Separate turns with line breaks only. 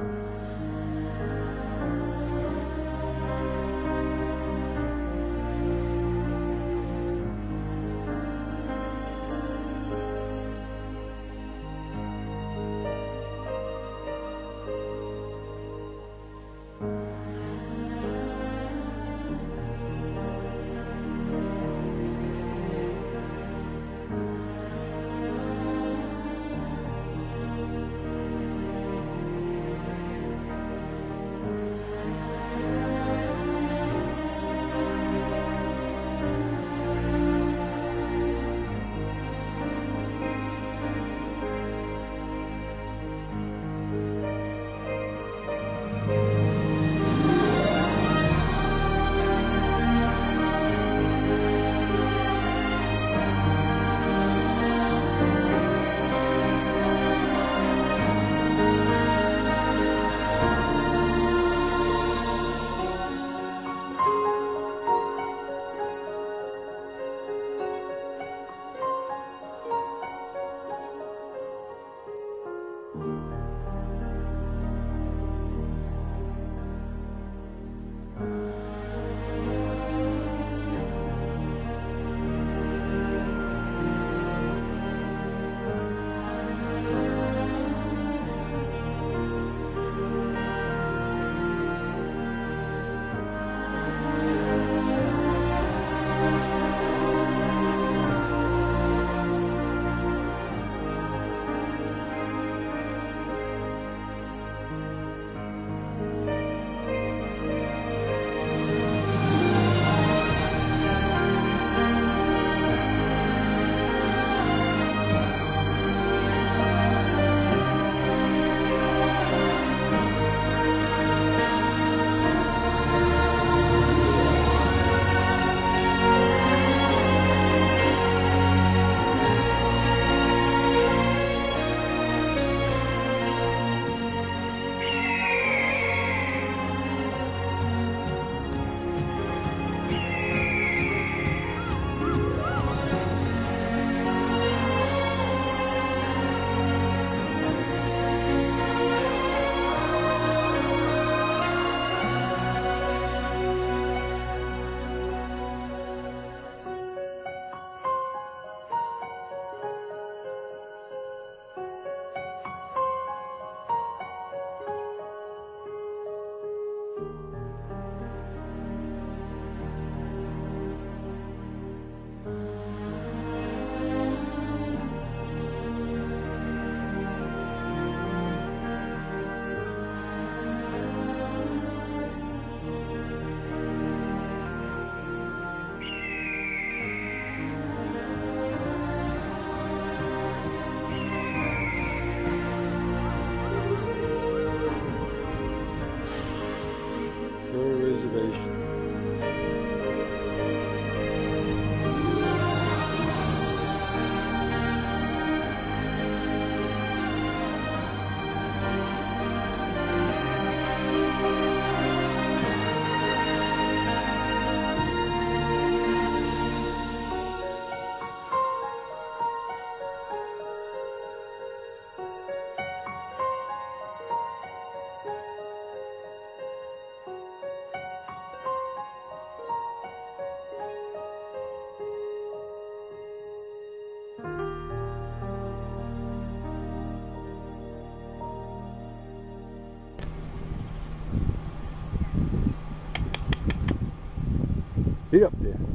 Mm-hmm. Yep. Yeah.